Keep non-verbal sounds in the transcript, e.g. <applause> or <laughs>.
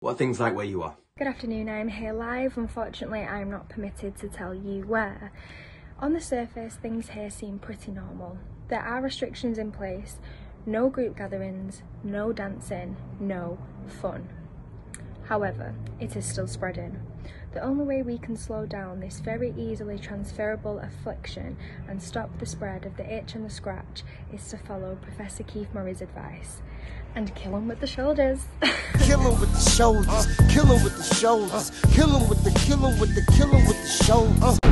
What are things like where you are? Good afternoon, I'm here live. Unfortunately, I'm not permitted to tell you where. On the surface, things here seem pretty normal. There are restrictions in place no group gatherings, no dancing, no fun. However, it is still spreading. The only way we can slow down this very easily transferable affliction and stop the spread of the itch and the scratch is to follow Professor Keith Murray's advice and kill him with the shoulders. <laughs> kill him with the shoulders, kill him with the shoulders, kill him with the kill him with the kill him with the shoulders.